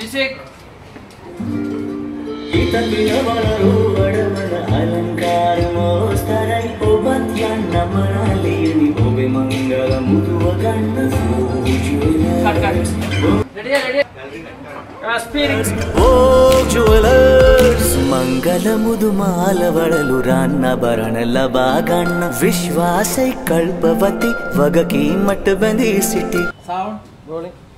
Music ಅಲಂಕಾರ ಮಂಗಲ ಮುದು ಮಾಲವಳಲು ರಾನ್ನ ಬರಣಲ ಬಾಗಣ್ಣ ವಿಶ್ವಾಸ ಕಲ್ಪವತಿ. ವಗಕಿ ಮಟ್ಟ ಬಂದಿ city sound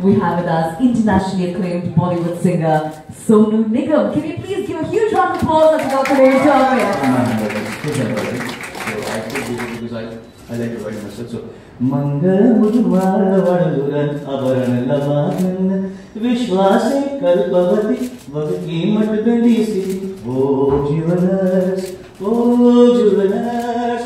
We have with us internationally acclaimed Bollywood singer Sonu Nigam. Can you please give a huge round of applause at the today's tournament? I like to write myself. So, Vadaluran विश्वास कल भवती भगती कल्पवति सी। ओ जीवनस् ओ जीवनस्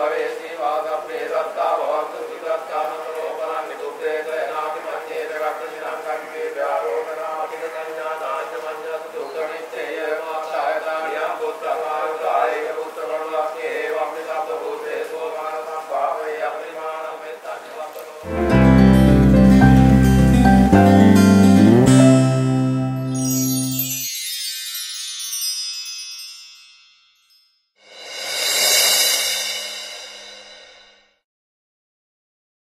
cuarta vez